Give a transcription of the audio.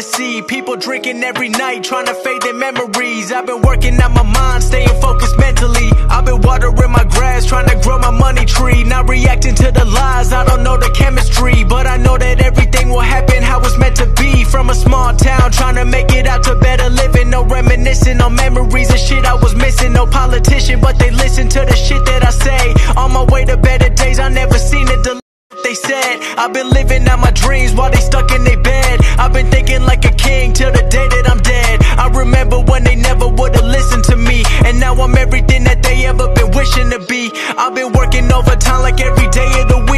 Hennessy. People drinking every night, trying to fade their memories. I've been working on my mind, staying focused mentally. I've been watering my grass, trying to grow my money tree. Not reacting to the lies, I don't know the chemistry. But I know that everything will happen how it's meant to be. From a small town, trying to make it out to better living. No reminiscing, no memories and shit I was missing. No politician, but they listen to the shit that I say. On my way to better days, I never seen it. Del- they said I've been living out my dreams while they stuck in their and now I'm everything that they ever been wishing to be. I've been working overtime like every day of the week.